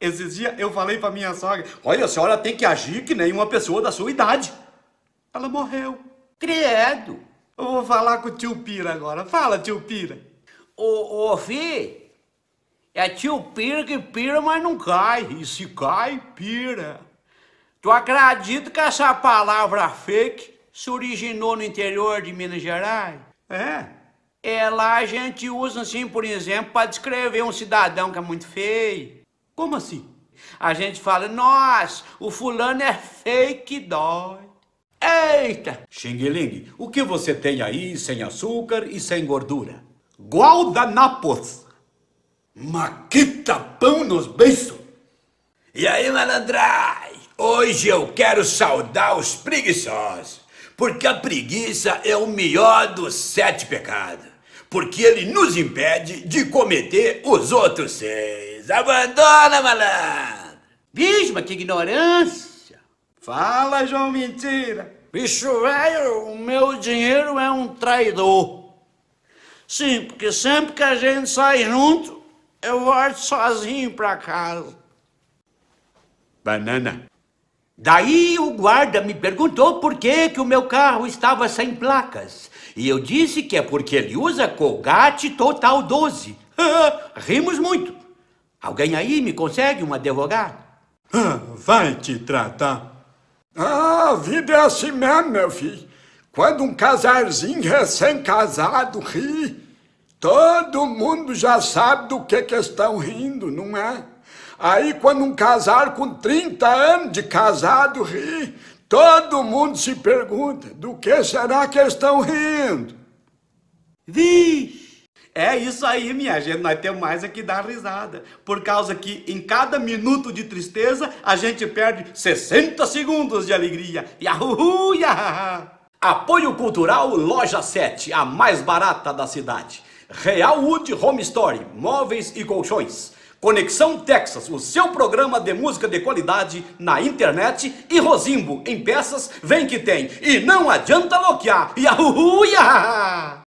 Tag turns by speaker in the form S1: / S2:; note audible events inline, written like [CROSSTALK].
S1: Esses dias eu falei pra minha sogra: Olha, a senhora tem que agir que nem uma pessoa da sua idade. Ela morreu.
S2: Credo.
S1: Eu vou falar com o tio Pira agora. Fala, tio Pira.
S2: Ô, ô, fi, é tio Pira que pira, mas não cai. E se cai, pira. Tu acredita que essa palavra fake se originou no interior de Minas Gerais?
S1: É?
S2: É, lá a gente usa assim, por exemplo, para descrever um cidadão que é muito feio.
S1: Como assim?
S2: A gente fala, nossa, o fulano é fake dói. Eita!
S3: Xing-ling, o que você tem aí sem açúcar e sem gordura?
S1: Gualdanapos.
S4: Maquita pão nos beiços. E aí, malandrai? Hoje eu quero saudar os preguiçosos. Porque a preguiça é o melhor dos sete pecados. Porque ele nos impede de cometer os outros seis. Abandona, malandro!
S2: Bicho, mas que ignorância!
S1: Fala, João Mentira.
S2: Bicho velho, o meu dinheiro é um traidor. Sim, porque sempre que a gente sai junto, eu volto sozinho pra casa.
S3: Banana.
S2: Daí o guarda me perguntou por que, que o meu carro estava sem placas. E eu disse que é porque ele usa Colgate Total 12. [LAUGHS] Rimos muito. Alguém aí me consegue um advogado?
S1: Ah, vai te tratar.
S4: Ah, a vida é assim mesmo, meu filho. Quando um casarzinho recém-casado ri, todo mundo já sabe do que, que estão rindo, não é? Aí quando um casal com 30 anos de casado ri, todo mundo se pergunta, do que será que estão rindo?
S1: Vixe! É isso aí, minha gente. Nós temos mais é que dar risada. Por causa que em cada minuto de tristeza, a gente perde 60 segundos de alegria. Yahoo! Yahaha!
S3: Apoio Cultural Loja 7, a mais barata da cidade. Real Wood Home Story, móveis e colchões. Conexão Texas, o seu programa de música de qualidade na internet. E Rosimbo, em peças, vem que tem. E não adianta loquear. Yahoo! Yahaha!